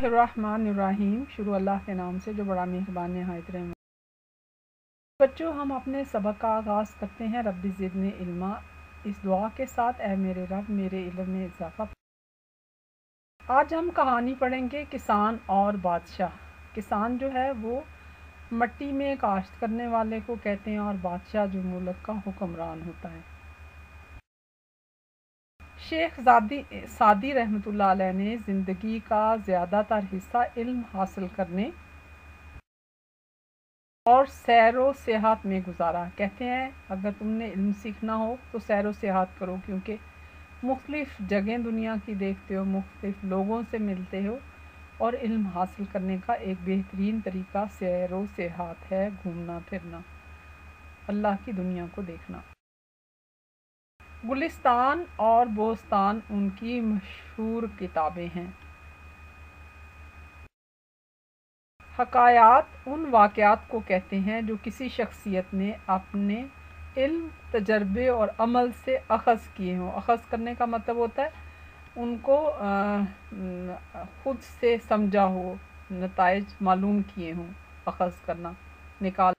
रहीम शुरू अल्लाह के नाम से, जो बड़ा मेहरबान नहायत बच्चों, हम अपने सबक का आगाज़ करते हैं रब्बी ज़िदने इल्मा। इस दुआ के साथ ए मेरे रब, मेरे इल्म में इजाफ़ा। आज हम कहानी पढ़ेंगे किसान और बादशाह। किसान जो है, वो मट्टी में काश्त करने वाले को कहते हैं और बादशाह जो मुल्क का हुक्मरान होता है। शेख जादी, सादी रहमत ने ज़िंदगी का ज़्यादातर हिस्सा इल्म हासिल करने और सैर व में गुजारा। कहते हैं, अगर तुमने इल्म सीखना हो तो सैर व करो, क्योंकि मुख्तलिफ़ जगह दुनिया की देखते हो, मुख्तलिफ़ लोगों से मिलते हो और इल्म हासिल करने का एक बेहतरीन तरीका सैर व है घूमना फिरना अल्लाह की दुनिया को देखना। गुलिस्तान और बोस्तान उनकी मशहूर किताबें हैं। हकायात उन वाक़ात को कहते हैं जो किसी शख्सियत ने अपने इल्म, तजर्बे और अमल से अखज़ किए हों। अखज़ करने का मतलब होता है उनको ख़ुद से समझा हो नतज मालूम किए हों अखज़ करना, निकाल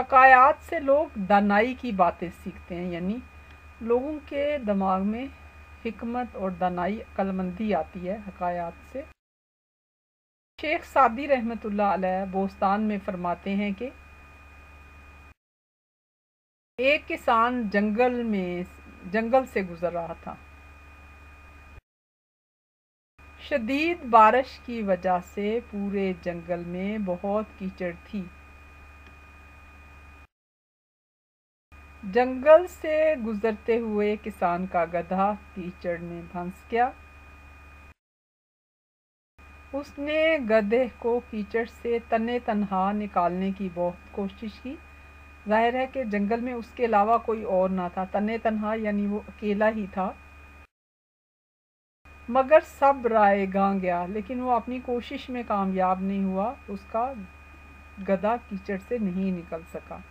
हकायात से लोग दानाई की बातें सीखते हैं, यानी लोगों के दिमाग में हमत और दानाई अक्लमंदी आती है हकायात से। शेख सादी रहमत बोस्तान में फरमाते हैं कि एक किसान जंगल में, जंगल से गुजर रहा था। शदीद बारिश की वजह से पूरे जंगल में बहुत कीचड़ थी। जंगल से गुजरते हुए किसान का गधा कीचड़ में फंस गया उसने गधे को कीचड़ से तने तनहा निकालने की बहुत कोशिश की। ज़ाहिर है कि जंगल में उसके अलावा कोई और ना था। तने तनहा यानी वो अकेला ही था। मगर सब राय गा गया, लेकिन वो अपनी कोशिश में कामयाब नहीं हुआ। उसका गधा कीचड़ से नहीं निकल सका।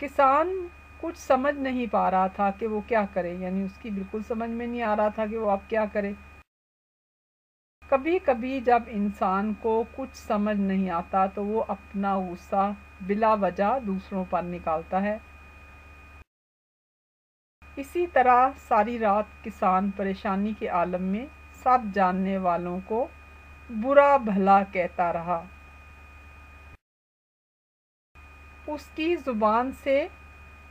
किसान कुछ समझ नहीं पा रहा था कि वो क्या करे, यानी उसकी बिल्कुल समझ में नहीं आ रहा था कि वो अब क्या करे। कभी कभी जब इंसान को कुछ समझ नहीं आता तो वो अपना गुस्सा बिला वजह दूसरों पर निकालता है। इसी तरह सारी रात किसान परेशानी के आलम में सब जानने वालों को बुरा भला कहता रहा। उसकी ज़ुबान से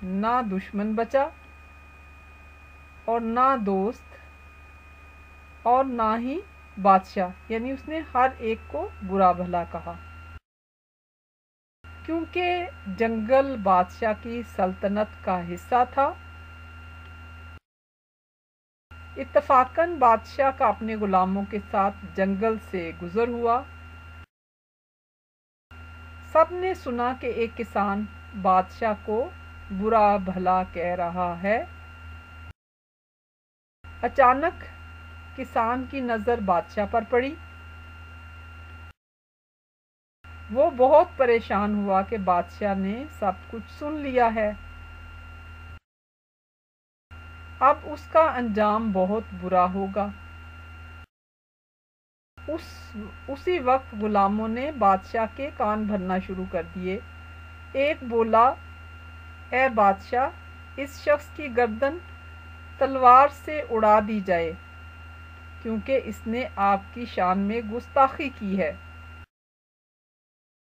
ना दुश्मन बचा और ना दोस्त और ना ही बादशाह। यानी उसने हर एक को बुरा भला कहा। क्योंकि जंगल बादशाह की सल्तनत का हिस्सा था, इत्तफाकन बादशाह का अपने गुलामों के साथ जंगल से गुजर हुआ। सबने सुना कि एक किसान बादशाह को बुरा भला कह रहा है। अचानक किसान की नज़र बादशाह पर पड़ी। वो बहुत परेशान हुआ कि बादशाह ने सब कुछ सुन लिया है। अब उसका अंजाम बहुत बुरा होगा। उस, उसी वक्त गुलामों ने बादशाह के कान भरना शुरू कर दिए। एक बोला ए बादशाह, इस शख्स की गर्दन तलवार से उड़ा दी जाए, क्योंकि इसने आपकी शान में गुस्ताखी की है।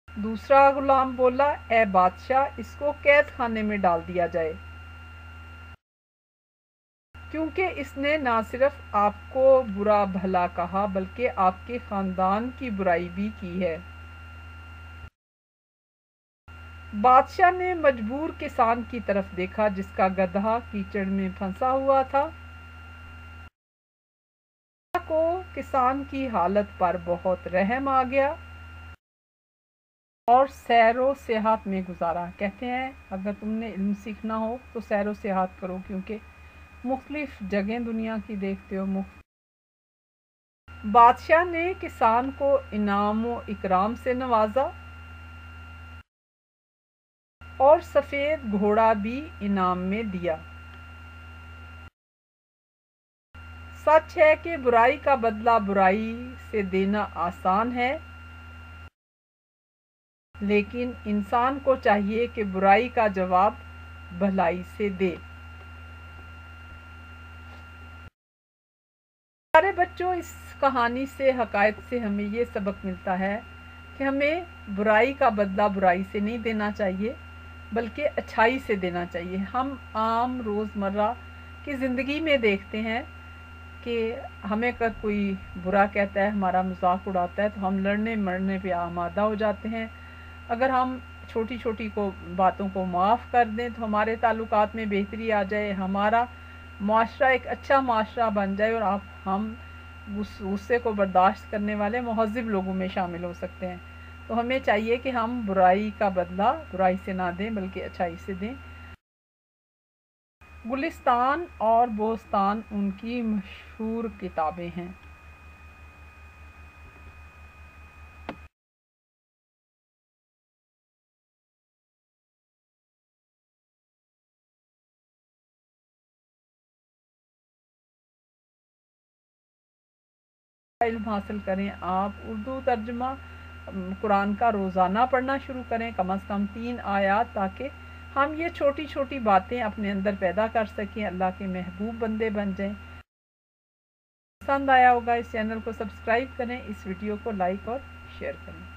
दूसरा गुलाम बोला ए बादशाह, इसको कैद खाने में डाल दिया जाए। क्योंकि इसने ना सिर्फ़ आपको बुरा भला कहा, बल्कि आपके ख़ानदान की बुराई भी की है। बादशाह ने मजबूर किसान की तरफ़ देखा, जिसका गधा कीचड़ में फंसा हुआ था। को किसान की हालत पर बहुत रहम आ गया और सैरो सेहत में गुजारा। कहते हैं, अगर तुमने इल्म सीखना हो तो सैरो सेहत करो, क्योंकि मुख्तलिफ़ जगह दुनिया की देखते हो मुख्त बादशाह ने किसान को इनाम व इकराम से नवाजा। और सफ़ेद घोड़ा भी इनाम में दिया। सच है कि बुराई का बदला बुराई से देना आसान है। लेकिन इंसान को चाहिए कि बुराई का जवाब भलाई से दे सारे बच्चों, इस कहानी से, हकायत से हमें ये सबक मिलता है कि हमें बुराई का बदला बुराई से नहीं देना चाहिए, बल्कि अच्छाई से देना चाहिए। हम आम रोज़मर्रा की ज़िंदगी में देखते हैं कि हमें कर कोई बुरा कहता है, हमारा मज़ाक उड़ाता है तो हम लड़ने मरने पे आमादा हो जाते हैं। अगर हम छोटी छोटी को, बातों को माफ़ कर दें तो हमारे ताल्लुकात में बेहतरी आ जाए, हमारा माशरा एक अच्छा माशरा बन जाए और आप, हम गुस्से को बर्दाश्त करने वाले महजब लोगों में शामिल हो सकते हैं। तो हमें चाहिए कि हम बुराई का बदला बुराई से ना दें, बल्कि अच्छाई से दें। गुलिस्तान और बोस्तान उनकी मशहूर किताबें हैं। इल्म हासिल करें, आप उर्दू तर्जमा कुरान का रोज़ाना पढ़ना शुरू करें, कम अज़ कम तीन आयात ताकि हम ये छोटी छोटी बातें अपने अंदर पैदा कर सकें, अल्लाह के महबूब बंदे बन जाएँ। पसंद आया होगा इस चैनल को सब्सक्राइब करें, इस वीडियो को लाइक और शेयर करें।